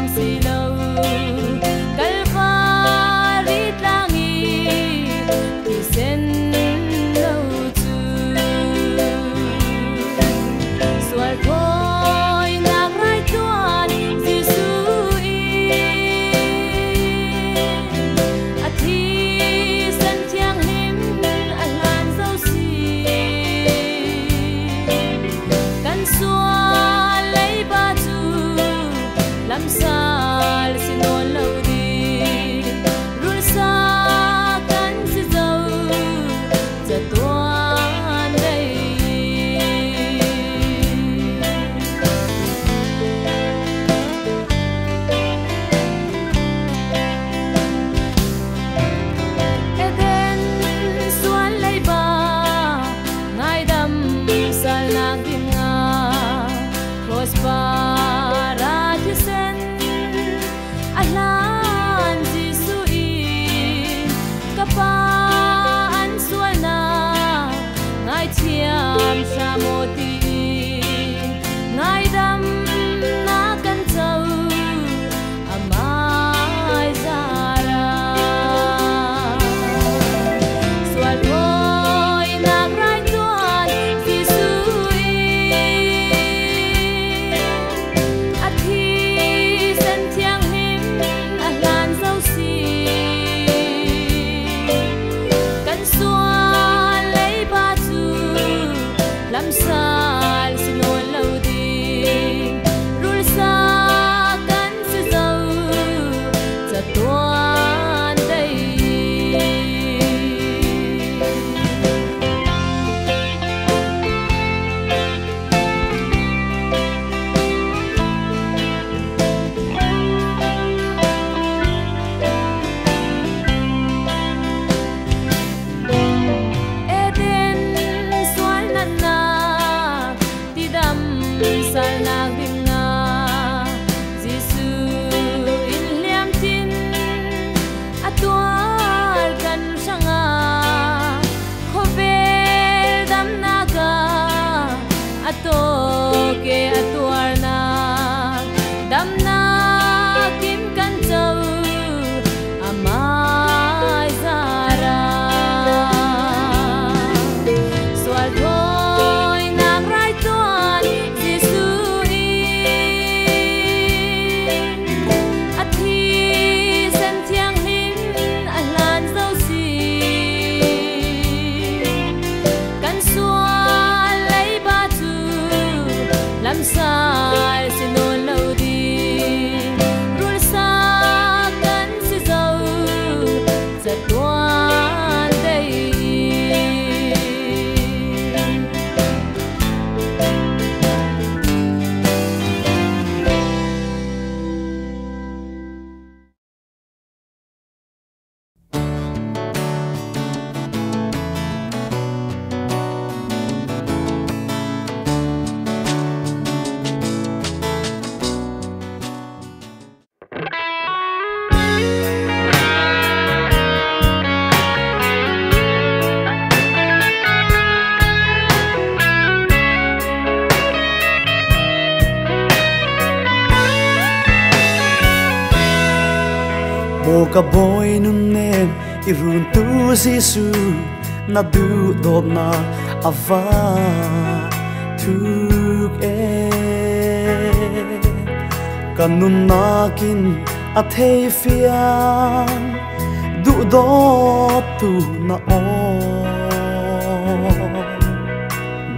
Ang sila na du dop na ava thuk e. Kanun nakin a thei fian, du do tu na o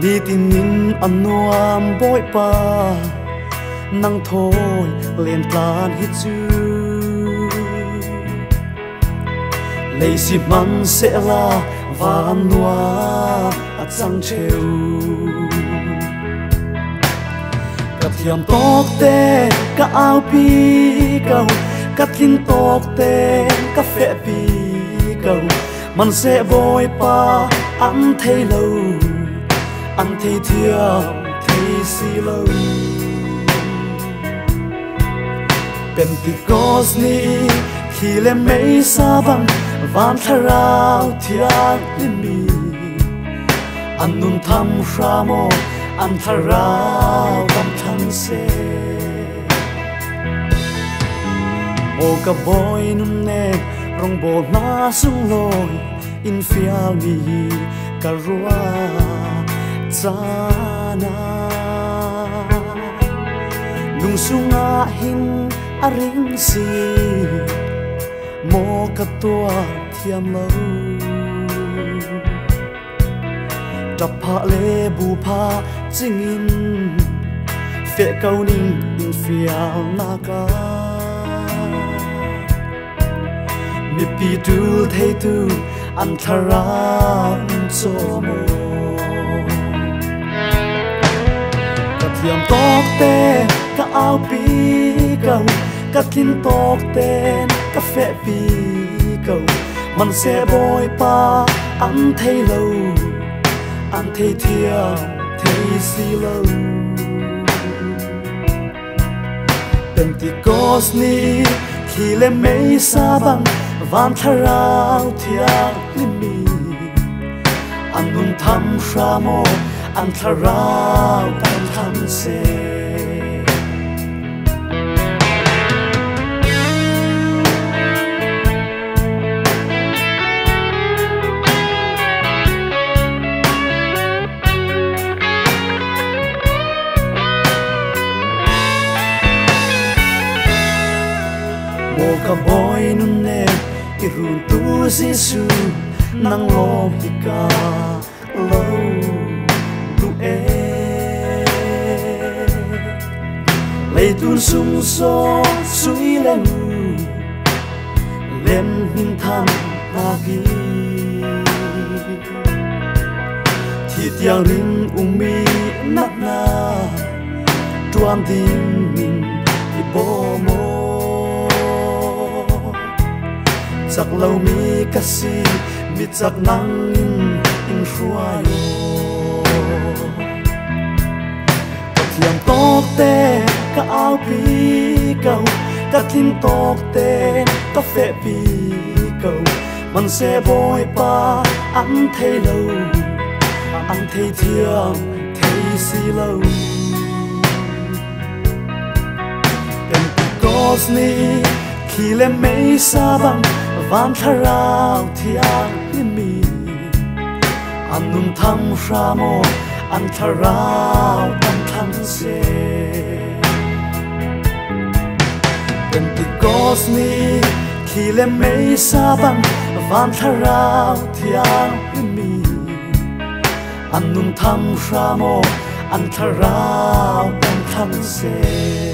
ni tin nin anuam boy pa, nang thôi liền tan hit chu. Lấy si man sẽ là van noa a chang cheu ka thiam tok te ka au pi kau ka thin tok te ka fe pi kau man sẽ voi pa, an thei lo an thei thiam thei si lo Pentecost ni khi lên mấy sa băng van tharau thiang limi an nun mô ăn thà tharau kam than xe mô cà bôi nun nè, rong bo na sung lôi in fial mi ka ruwa chana lung sunga hin a mô cà tua thiam lâu đập hạ lê bù pha, chinh in. Phệ câu ninh in phiao na ca. Mi pi tu thấy tu an thara cho mô. Cà thiam tóc tê, cà áo pi cầu cà kin tóc tên cà phê pi cầu mình sẽ bôi pa, ăn thấy lâu, ăn thấy thiam thấy si lâu Pentecost ni khi lê mấy xa băng van tharao thiang limi thăm nun tham ăn an tharau ăn tham xe. Ka boy nun ne i run tu jesu nang lo ki ka lo tu e lấy tuôn sum so suy lên lên hin tham ta ki thì tiếng rin mi nát na tuam tin lâu mi cà si, mi nắng in in ruai thiam tóc tê, cà áo pi cầu cà tin tóc tê, cà phê pi cầu mình sẽ bôi pa, ăn thấy lâu, ăn thấy thiam thấy si lâu. Because ni, khi lên mây xa băng van tharau thiang limi nun tham ramo an tharau an tham se. Pentecost ni khile mei sabang van tharau thiang limi nun tham ramo an tharau an tham se.